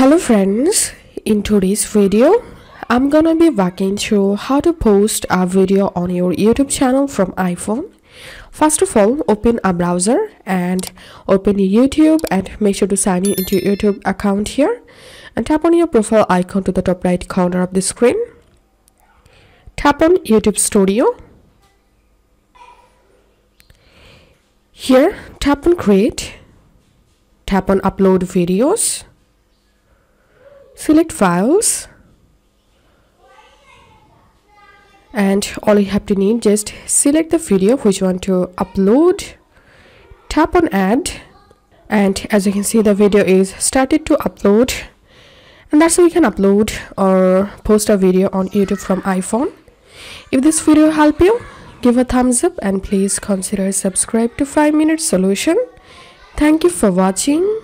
Hello friends, in today's video, I'm gonna be walking through how to post a video on your YouTube channel from iPhone. First of all, open a browser and open YouTube and make sure to sign in into your YouTube account here and tap on your profile icon to the top right corner of the screen. Tap on YouTube Studio. Here, tap on create. Tap on upload videos select files. And all you have to need just select the video which you want to upload. Tap on add. And as you can see the video is started to upload. And that's how you can upload or post a video on youtube from iphone. If this video helped you give a thumbs up and please consider subscribe to 5 minute solution. Thank you for watching